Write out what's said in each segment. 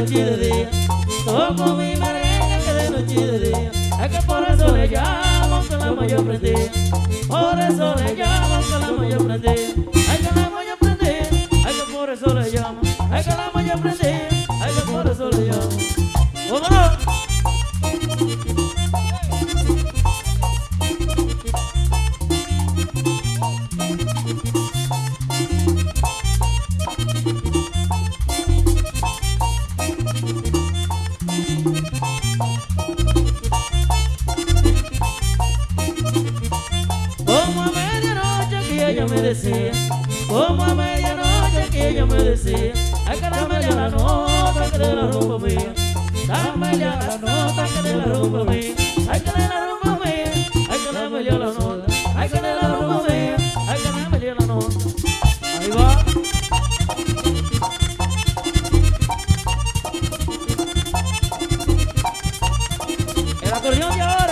noche y de día. Toco mi merengue que de noche y de día. Es que por eso le llamo que la mayor prendía. Por eso le llamo que la mayor prendía. Ay que la mayor prendía. Ay que por eso le llamo. Ay que la mayor prendía. Ay que por eso le llamo. ¡Vámonos! Decía, como a medianoche que ella me decía, darme ya la nota que de la rumba mía, dame ya la nota que de la rumba mía, hay que de la rumba mía, hay que darme ya la nota, hay que de la rumba mía, hay que darme ya la nota. Ahí va. El acordeón de ahora,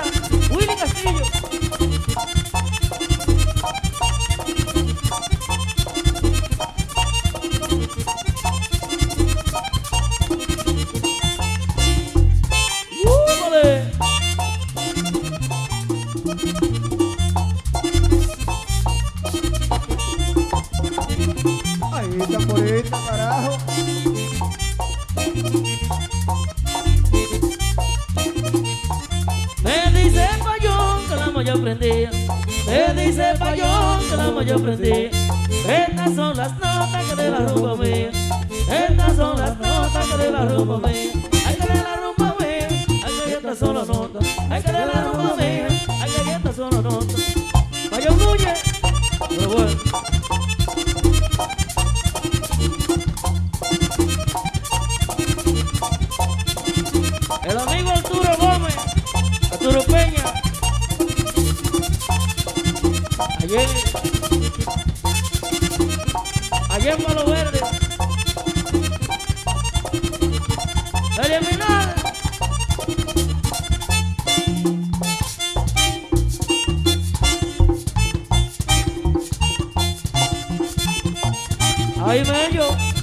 Me dice Payón que la mayor prendía. Me dice Payón que la mayor prendía. Estas son las notas que de la rumba mía. Estas son las notas que de la rumba mía. Arturo Peña. Ayer, ayer en Palo Verde. Eliminada. Ahí Mello. Acordeón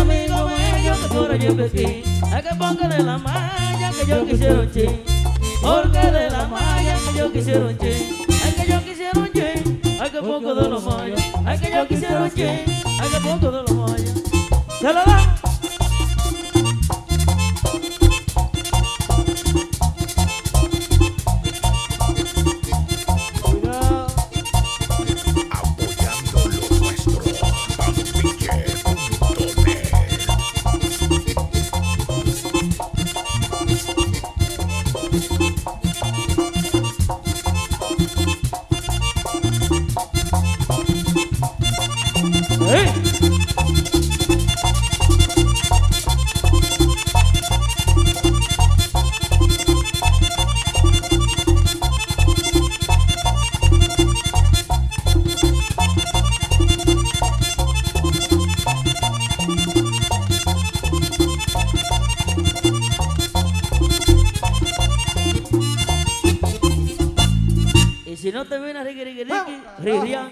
amigo mello que por allí Pekín, hay que ponga la malla que yo quisiera un chin, porque de la malla que yo quisiera un chin, hay que yo quisiera un chin, hay que pongo de la malla, hay que yo quisiera un chin, hay que pongo de la malla. ¿Se lo dan? Riria,